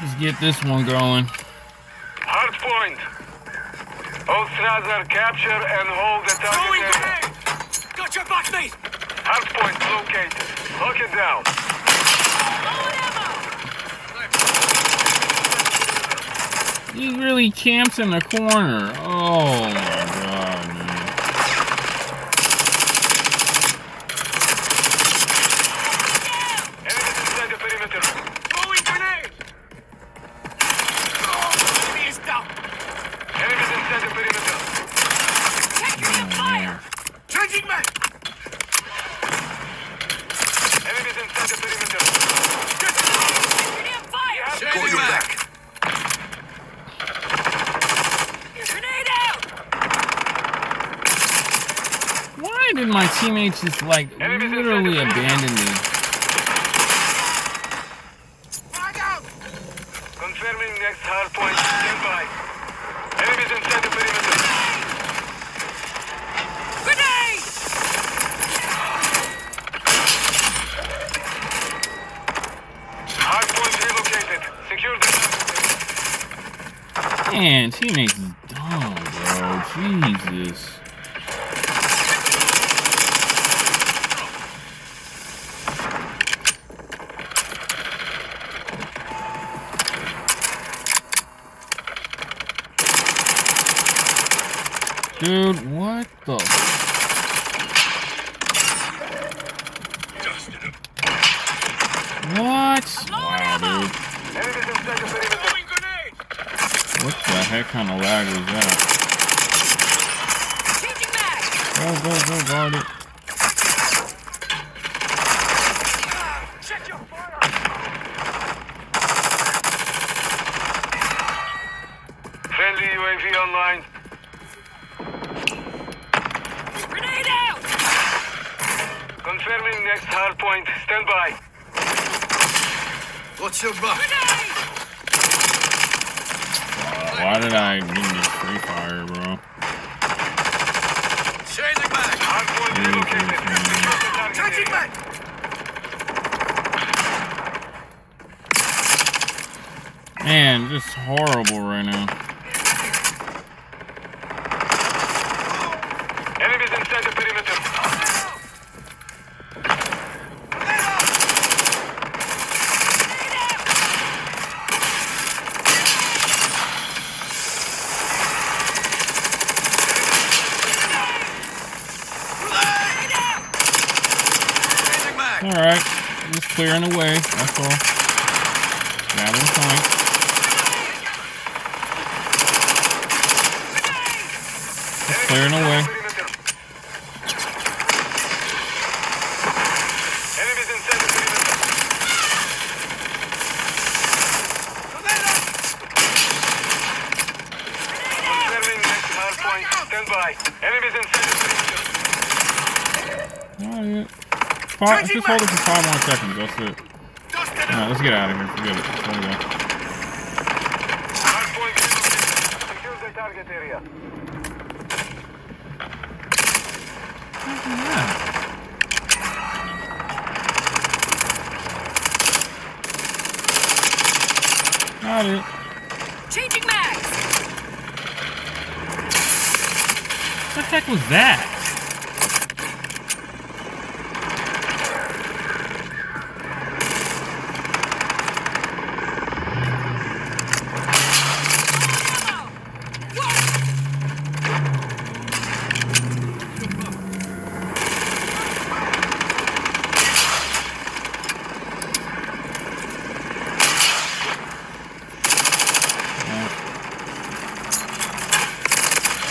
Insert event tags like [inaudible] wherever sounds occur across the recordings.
Let's get this one going. Hard point. Ostrasar, capture and hold the Throwing target area. grenade! Got your back, mate! Hard point located. Lock it down. He really camps in the corner. Oh my god, man. Enemies inside the perimeter. Throwing grenade! Oh, enemy is down! Enemies inside the perimeter. Taking fire! Changing mag! Enemies inside the perimeter. Taking fire! Got your back. Grenade out! Why did my teammates just like literally abandon me? Frag out! Confirming next hard point. Stand by. Enemies inside the perimeter. Grenade! Hard point relocated. Secure the Man, teammates is dumb, bro. Jesus. Dude, what the? What? Wow, dude. Enemies inside the perimeter. Throwing grenade! What the heck kind of lag was that? Go, go, go, guard it. Check your fire! Friendly UAV online. Grenade out! Confirming next hard point. Stand by. What's your back? Grenade! Why did I get this free fire, bro? Changing back. Hard point Jesus, relocated. man. Secure the Changing mag! Man, just horrible right now. Enemies inside the perimeter. Changing back. Alright, just clearing the way, that's all. Gathering points. Just clearing the way. Perimeter. Enemies inside the perimeter. Confirming next hard point. Stand by. Enemies inside the perimeter. Alright. Five, just hold it for five more seconds, that's it. Alright, let's get out of here. Forget it. Let's go. Hard point relocated. Secure the target area. Got it. Changing mags! What the heck was that?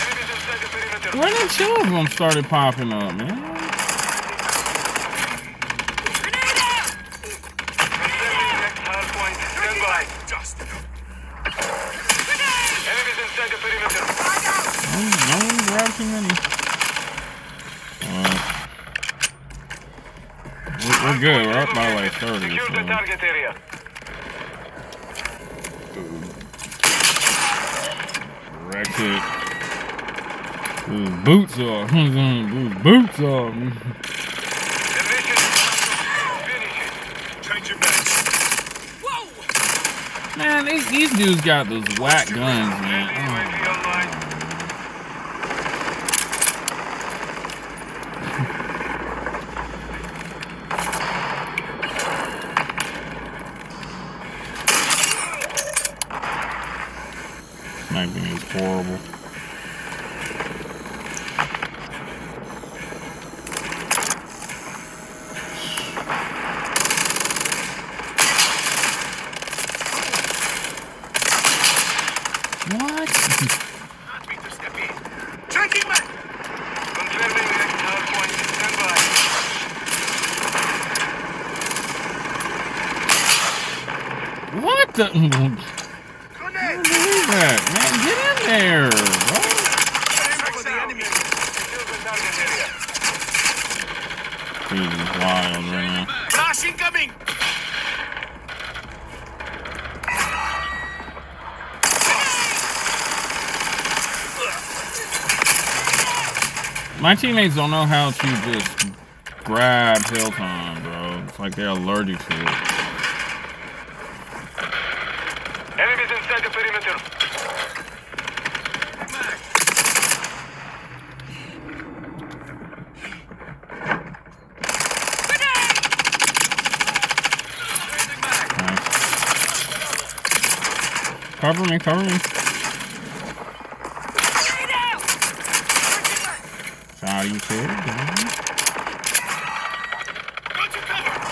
Enemies inside the perimeter. When did two of them started popping up, man? Grenade out! Confirming next hard point. Stand by. Enemies inside the perimeter. No, no one grabbed too many. Alright. We're, we're good. We're up by like 30. Secure the target area. Wreck it. Boots off. [laughs] Boots off. Man, these, these dudes got those whack guns, man. [laughs] Oh, is horrible. What? Changing mag! Confirming next hard point. Stand by. What the? That, [laughs] man. Get in there, bro. Dude is wild right now. Flash incoming! My teammates don't know how to just grab Hilltime, bro. It's like they're allergic to it. Enemies inside the perimeter. Mag! Grenade! Changing mag! Nice. Cover me, cover me. Out! You too. dude. Got you covered!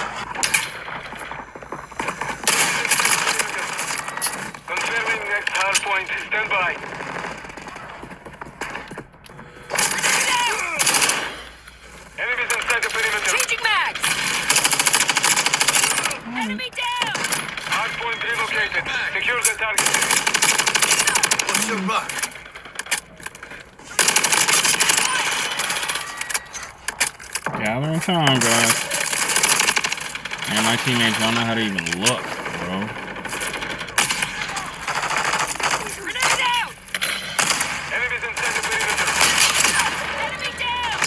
Confirming next hard point. Stand by. Enemies inside the perimeter. Changing mags! Enemy down! Hard point relocated. Secure the target. What's your back? Gathering time, guys. And my teammates don't know how to even look, bro. Grenade out! Enemies inside the perimeter. Enemy down!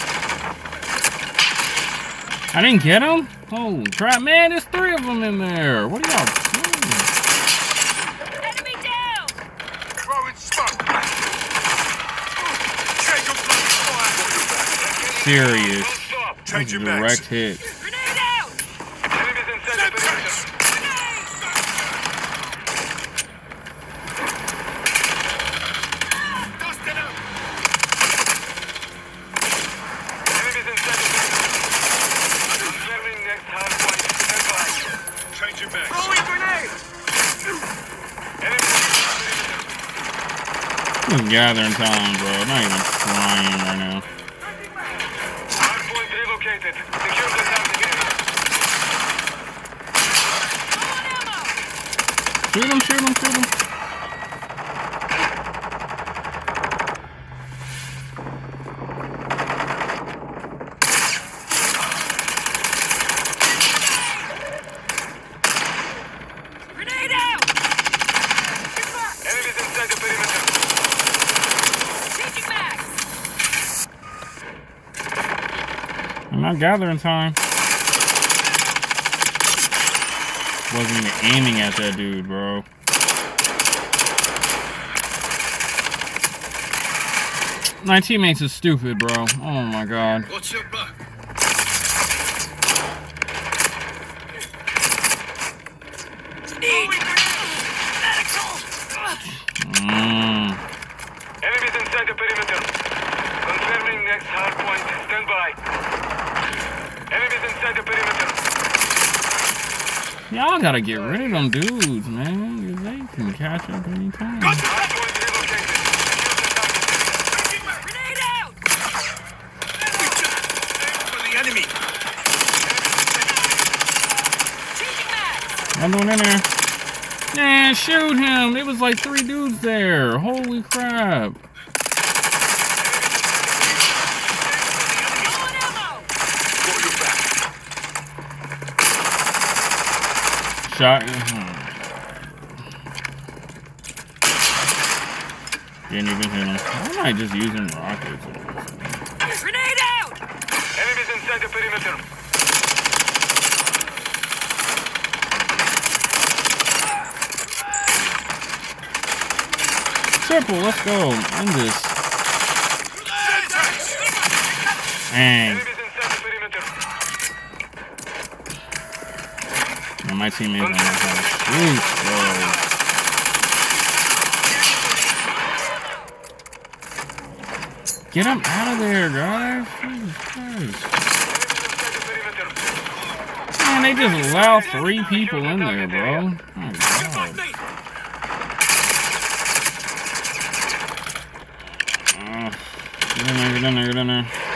I didn't get him? Oh, crap, man, there's three of them in there. What are y'all doing? Enemy down! Throwing smoke! Change your bloody fire! Serious. Don't stop. Change your Direct mags! hit. Grenade out! Enemies inside the perimeter. Grenade! Dust it out! Enemies inside the perimeter. Confirming next hard point. Stand by. Change your mags! Throwing grenade! Enemies inside the perimeter. Just gathering time, bro. Not even trying right now. Shoot him, shoot him, shoot him. Grenade out! Enemies inside the perimeter. Changing mags! I'm not gathering time. Wasn't even aiming at that dude, bro. My teammates are stupid, bro. Oh my god. What's your back? Need! Medical! Mm. Enemies inside the perimeter. Confirming next hard point. Stand by. Enemies inside the perimeter. Y'all gotta get rid of them dudes, man. They can catch up anytime. Hard point relocated. Secure the target area. Changing mags! Grenade out! Aim for the enemy! Changing mags! Another one in there. Yeah, shoot him. It was like three dudes there. Holy crap. Low on ammo! Got your back! Shot. hmm. Didn't even hit him. Why am I just using rockets? Grenade out! Enemies inside the perimeter. triple. Let's go. End this. Dang. My teammates don't know how bro. Get him out of there, guys. Man, they just allow three people in there, bro. My God. Oh, get in there, get in there, get in there.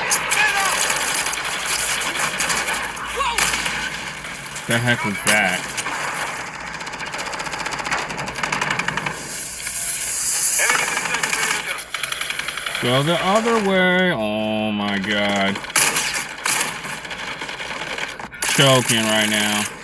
The heck was that? Go the other way. Oh my god. Choking right now.